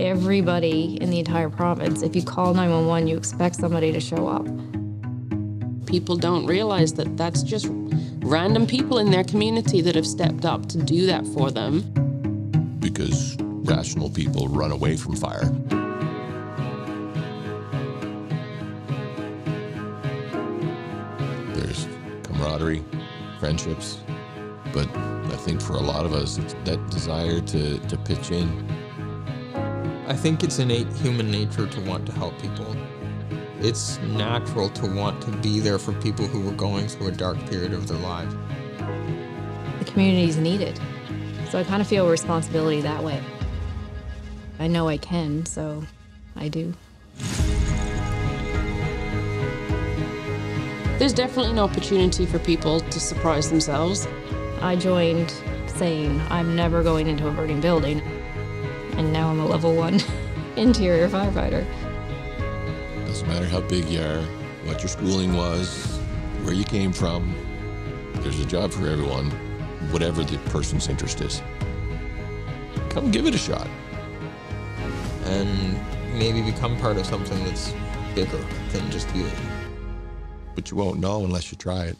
everybody in the entire province. If you call 911, you expect somebody to show up. People don't realize that that's just random people in their community that have stepped up to do that for them. Because rational people run away from fire. There's camaraderie, friendships, but I think for a lot of us, it's that desire to, to pitch in. I think it's innate human nature to want to help people. It's natural to want to be there for people who are going through a dark period of their lives. The community is needed. So I kind of feel a responsibility that way. I know I can, so I do. There's definitely an opportunity for people to surprise themselves. I joined saying I'm never going into a burning building, and now I'm a level one interior firefighter. Doesn't matter how big you are, what your schooling was, where you came from, there's a job for everyone, whatever the person's interest is. Come give it a shot. And maybe become part of something that's bigger than just you. But you won't know unless you try it.